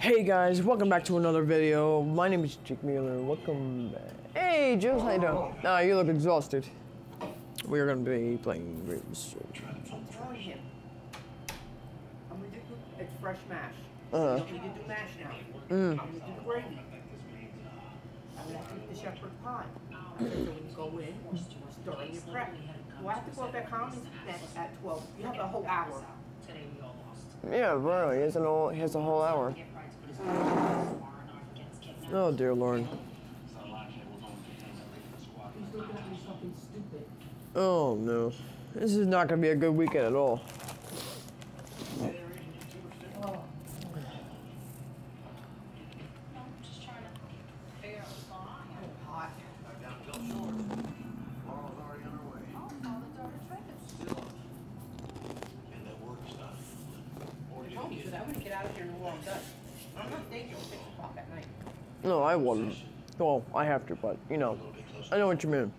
Hey guys, welcome back to another video. My name is Jake Mueller. Welcome back. Hey, Jules, how you doing? Nah, you look exhausted. We are gonna be playing. I'm telling him. I'm gonna do it's fresh mash. Uh-huh. I'm gonna do mash now. I'm gonna do gravy. I'm gonna cook the shepherd pie. So when you go in, we're your prep. Do I have to go up at Commons at, at 12? You have a whole hour. Yeah, bro, he has an whole, he has a whole hour. Oh dear Lord. Oh no. This is not gonna be a good weekend at all. Oh, just trying to figure out what's going on here. so hot. Oh, father's already tripping. I told you that I wouldn't get out of here before I'm done. I'm not staying till 6 o'clock at night. No, I wouldn't. Well, I have to, but you know, I know what you mean.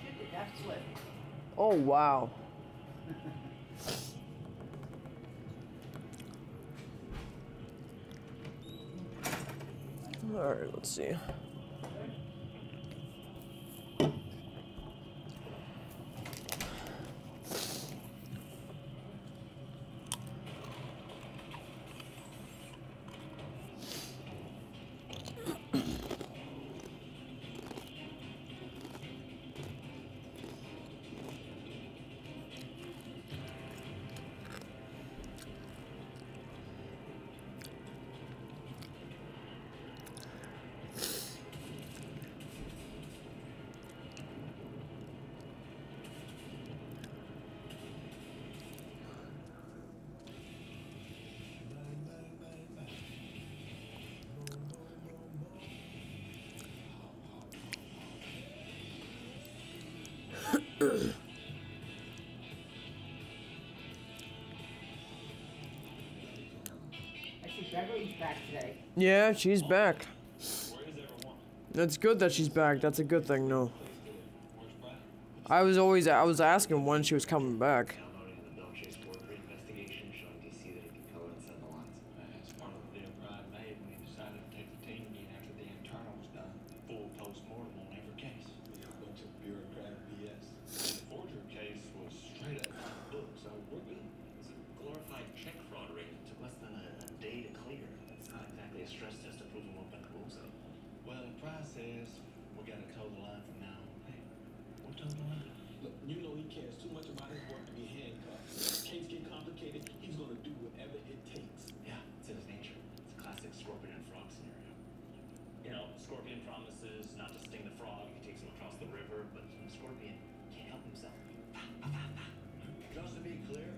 Shit, did that slip? Oh wow. Let's see. Yeah, she's back. That's good that she's back. That's a good thing, no. I was always I was asking when she was coming back. downloading the Milkshake board for investigation showing DC that it can color and send the lots. As part of the deal Pride made when he decided to take the team again after the internal was done. Full post-mortem on every case. Yeah, a bunch of bureaucratic BS. The forger case was straight up by the book, so we're good. It's a glorified check fraud ring. It took less than a, a day to clear. It's not exactly a stress test to prove it won't bend the rules up. Well, the price says we gotta toe the line from now on. Hey, we're toe the line. Look, you know he cares too much about his work to be handcuffed. Case get complicated, he's gonna do whatever it takes. Yeah, it's in his nature. It's a classic scorpion and frog scenario. You know, Scorpion promises not to sting the frog if he takes him across the river, but Scorpion can't help himself. Just to be clear,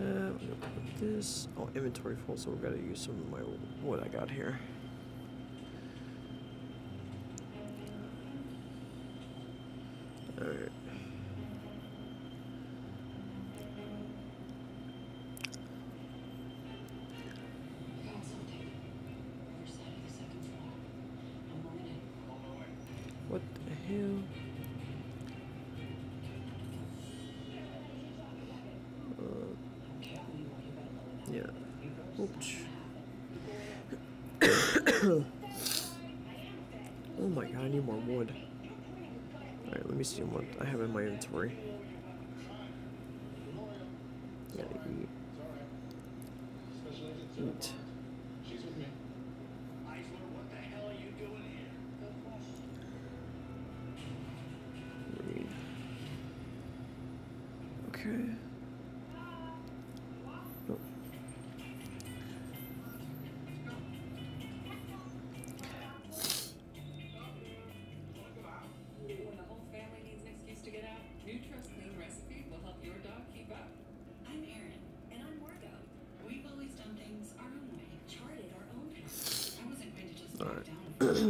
that. I'm gonna put this. Oh, inventory full, so we're gonna use some of my what I got here. Oh my god, I need more wood. Alright, let me see what I have in my inventory. Eat. Eat.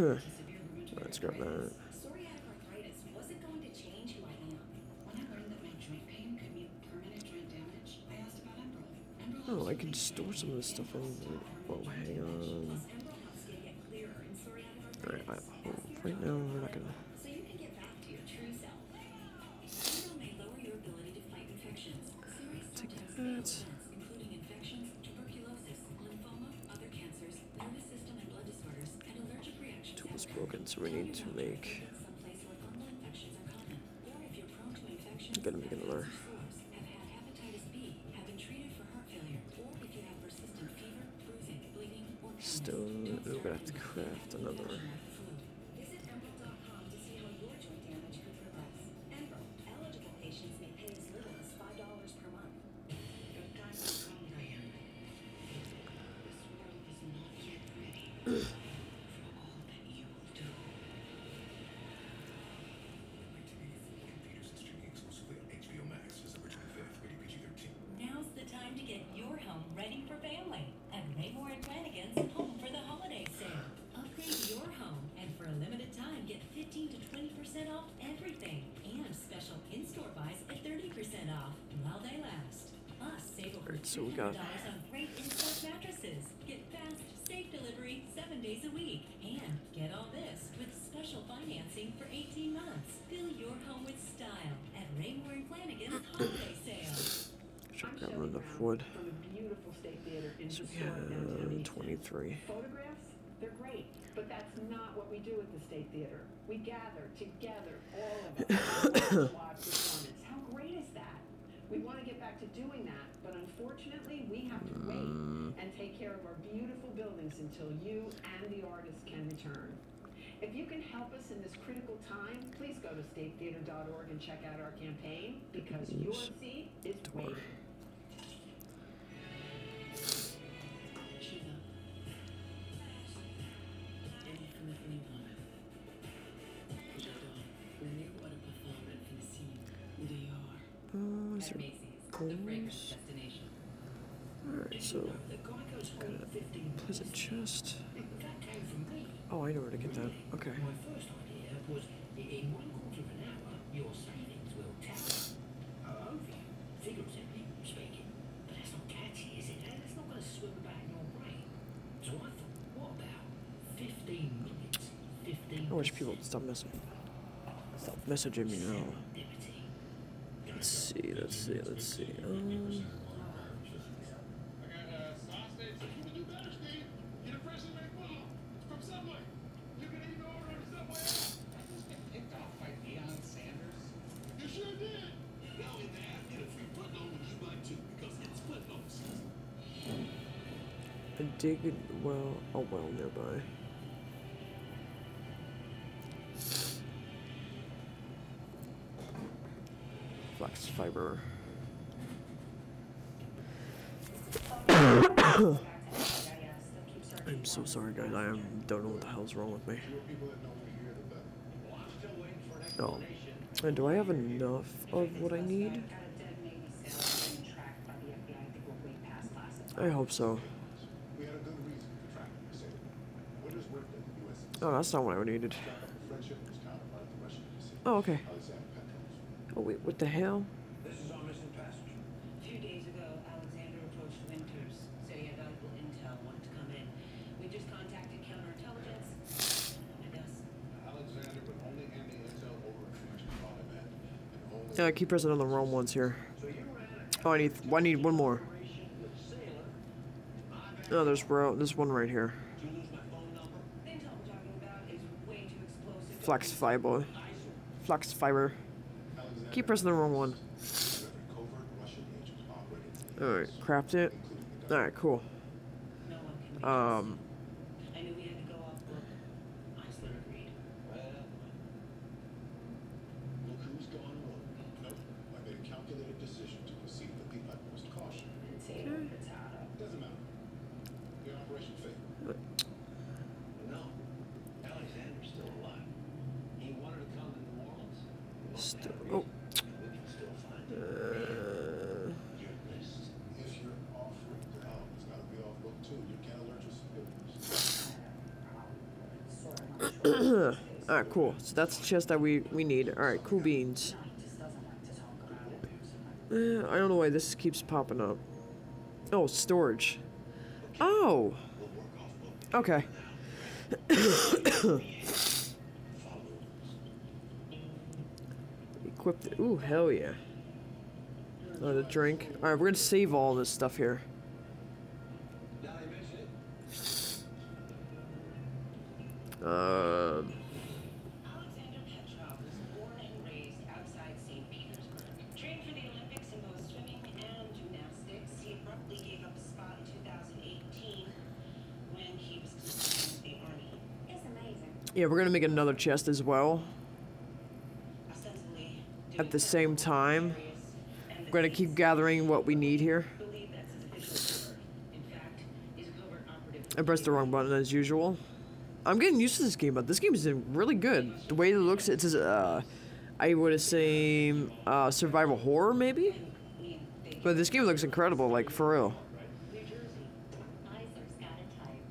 About Enbrel. Enbrel Oh, I can store some of this stuff on. Whoa, oh, hang on. Alright, right now we're not gonna. So you have persistent fever, bruising, bleeding, or Stone. We're gonna have to craft another. Grab Shelley enough Brown wood. From the beautiful State Theater in So we historic downtown have Easton. 23. Photographs, they're great, but that's not what we do at the State Theater. We gather together, all of us, to watch performance. How great is that? We want to get back to doing that, but unfortunately, we have to wait mm. and take care of our beautiful buildings until you and the artists can return. If you can help us in this critical time, please go to statetheater.org and check out our campaign because your seat is waiting. There Macy's, the goals? fragrance destination. Alright, so whole 15 pleasant chest. That came from me. Oh, I know where to get that. Okay. My first idea was i- in one quarter of an hour, your savings will tap oh, figuratively speaking. But that's not catchy, is it? That's not going to swim back in your brain. So I thought, what about 15 minutes? 15 I wish people would stop messaging. Stop messaging me now. Let's see, let's see, let's see. Um, I got uh, sausage. You can Flex fiber. I'm so sorry, guys. I am, don't know what the hell's wrong with me. Fewer people that know we're here, the better. Well, I'm still waiting for an Oh. And do I have enough of what I need? Got a dead Navy sailor being tracked by the FBI. I think we're way past classified. I hope so. We had a good reason for tracking the sailor. Winters worked at the U.S. Oh, that's not what I needed. Struck up a friendship with his counterpart at the Russian embassy. Oh, okay. Alexander Petros. Oh, wait, what the hell? This is our missing passenger. A few days ago, Alexander approached Winters, said he had valuable intel, wanted to come in. We just contacted counterintelligence, and us. Alexander would only hand the intel over information brought him in, and only Yeah, I keep pressing on the wrong ones here. So you ran a Oh, I need, I need one more. operation oh, with Sailor. My No, there's bro, there's one right here. Did you lose my phone number? The intel we're talking about is way too explosive. Flex fiber. Flex fiber. Keep pressing the wrong one. Alright, craft it. Alright, cool. Um, trusted. I knew we had to go off book. Eisler agreed. Well, look who's gone rogue. Nope. I made a calculated decision to proceed with the utmost caution. Potato, potato. Doesn't matter. The operation failed. No, Alexander's still alive. He wanted to come to New Orleans. We must Still- have a oh. reason. We can still find him. uh, Your list. If you're off route, the album has got to be off book too. You can't alert your superiors. Sort of not sure. All right, cool. So that's the chest that we we need. All right, cool beans. Eh, I don't know why this keeps popping up. Oh, storage. Oh. Okay. Equip the, ooh, hell yeah. Another drink. Alright, we're gonna save all this stuff here. Yeah, we're gonna make another chest as well. At the same time, we're gonna keep gathering what we need here. believe that's his official number. In fact, he's a covert operative. I pressed the wrong button as usual. I'm getting used to this game, but this game is really good. The way it looks, it's uh, I would say uh, survival horror maybe. But this game looks incredible, like for real. Iser's got a type.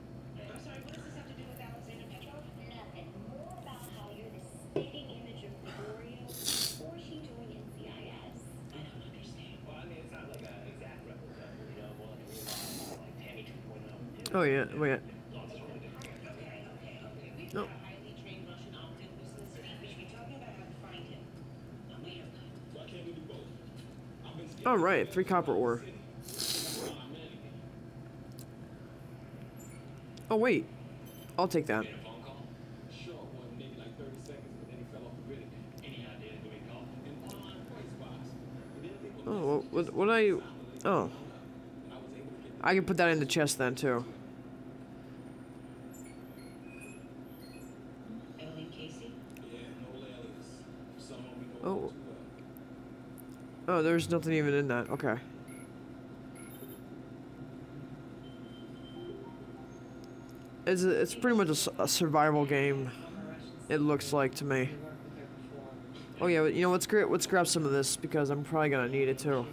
I'm sorry, what does this have to do with Alexander Petrov? Nothing. More about how you're the spitting image of Gregorio, or she joined NCIS. I don't understand. Well, I mean, it's not like an exact replica, you know, more like a real, like Tammy 2.0. Oh yeah, wait. Okay, okay, okay. We've No. got a highly trained Russian operative who's in the city. We should be talking about how to find him. Now, we have time. Why can't we do both? I've been scared All right, three copper ore. of humanity. Oh wait, I'll take that. Made a phone call? Sure, one maybe like 30 seconds, but then he fell off the yeah, again. Any idea who he called? And online price wise. But then people Oh, what, what? Oh, I get I can put that in the chest then too. Eileen Casey? Yeah, no alias. Someone we know Oh. too there's nothing even in that. Okay. It's a, it's pretty much a survival game. It looks like to me. Oh yeah, you know let's let's grab some of this because I'm probably gonna need it too.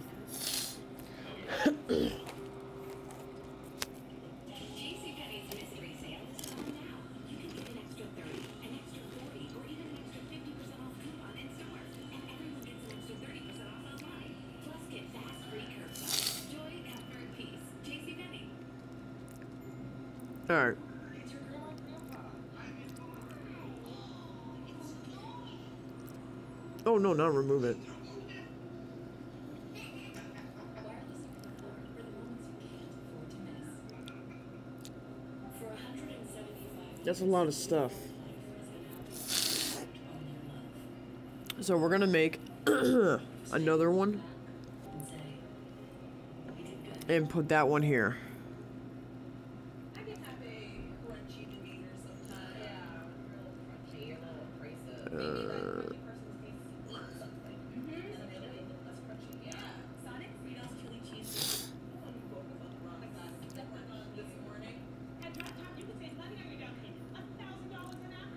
No, not remove it. Wireless over the floor for the moments you can't afford to miss. For 175 That's a lot of stuff. So we're gonna make another one and put that one here. I can have a crunchy demeanor sometimes. Yeah, real crunchy, a little abrasive. Maybe that crunchy person's needs something. And then the other way, a little less crunchy. Yeah. Sonic Fritos chili cheese. I want to focus on the wrong side. Step on this morning. At that time, you could save money on your down payment. $1,000 an hour.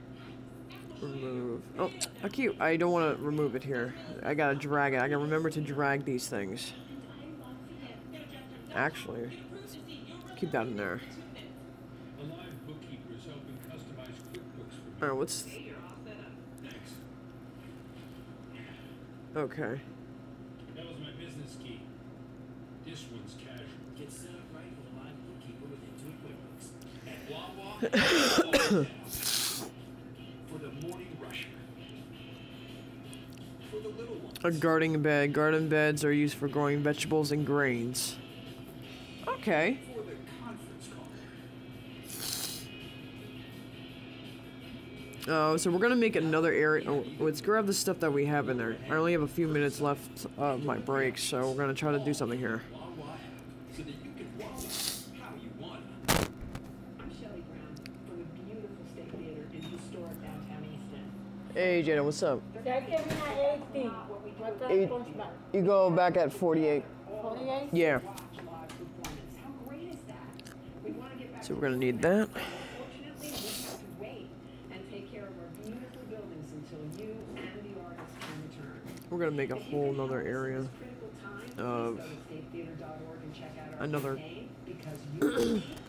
Remove. Oh, how cute. I don't want to remove it here. I gotta drag it. I gotta remember to drag these things. Actually, keep that in there. Alright, what's. Okay. A garden bed. Garden beds are used for growing vegetables and grains. Okay. Oh, so we're gonna make another area. Oh, let's grab the stuff that we have in there. I only have a few minutes left of my break, so we're gonna try to do something here. Wawa. So that you can walk how you want. I'm Shelley Brown from the beautiful State Theater in historic downtown Easton. Hey, Jada, what's up? Ya que mira este, ¿cuántas Eight. SpongeBob? You go back at 48. 48? Yeah. Watch live performance. How great is that? We want to get back So we're gonna need that. We have to wait and take care of our beautiful buildings until you and the artists can return. We're gonna make a whole nother area Critical of please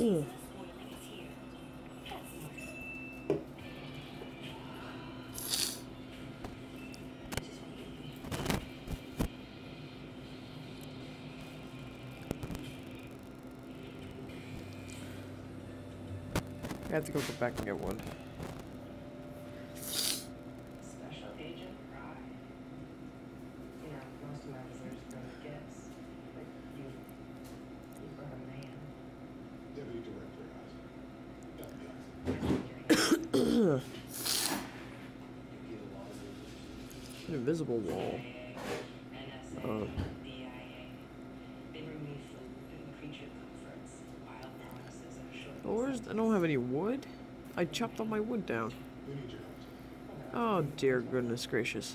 I have to go back and get one. I chopped all my wood down. Oh dear goodness gracious.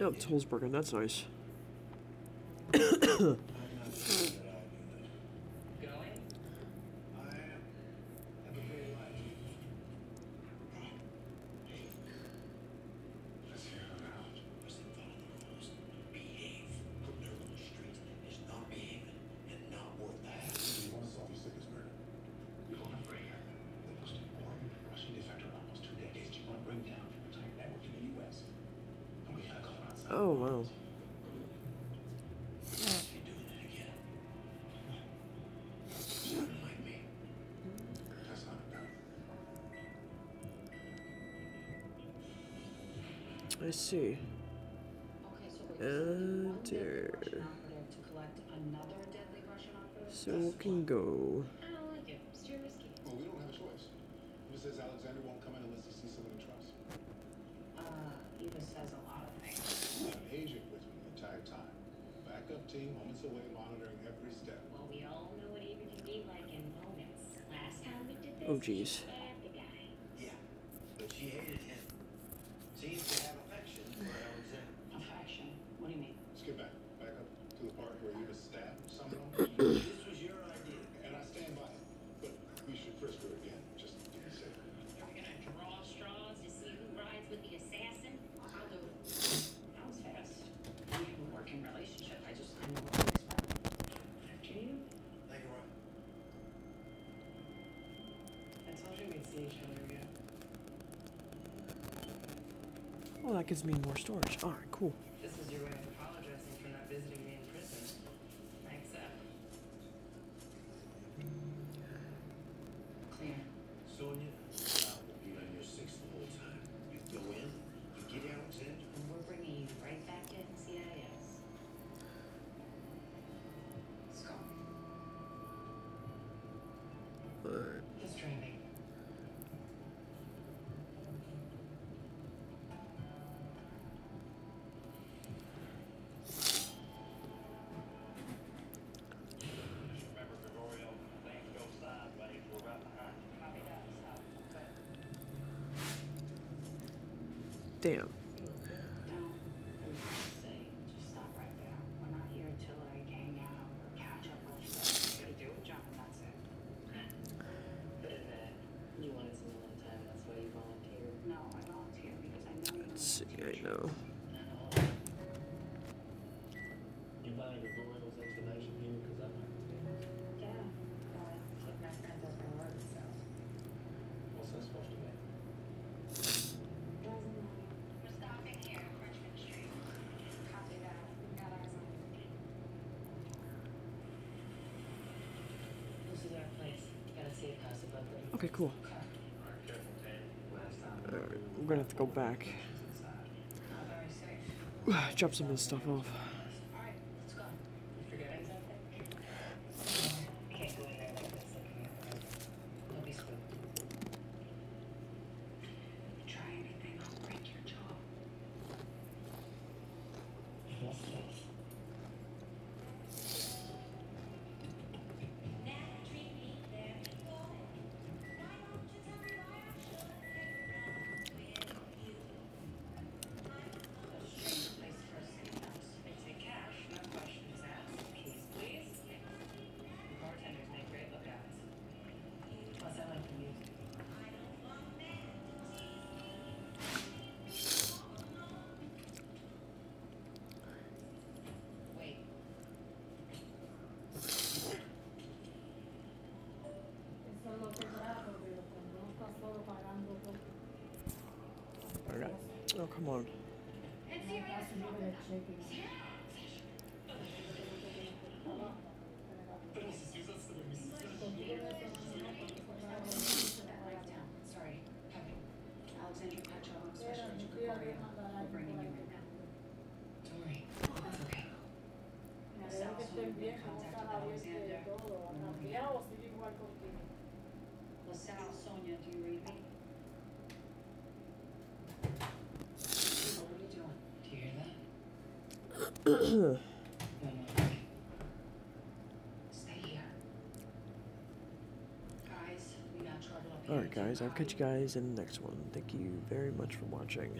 Oh, it's Holzbergen. That's nice. I see. Enter. Oh, so we can go. i don't like it stewing whiskey Well, we don't have a choice. It says Alexander won't come in unless he sees someone he trusts. Uh, Eva says a lot of things. An agent with me the entire time. Backup team moments away monitoring every step. Well, we all know what Eva can be like in moments. Last time we did this, oh, jeez. Well, that gives me more storage. All right, cool. down. Okay, cool. We're gonna have to go back. Drop some of this stuff off. Oh, come on. All right, guys. I'll catch you guys in the next one. Thank you very much for watching.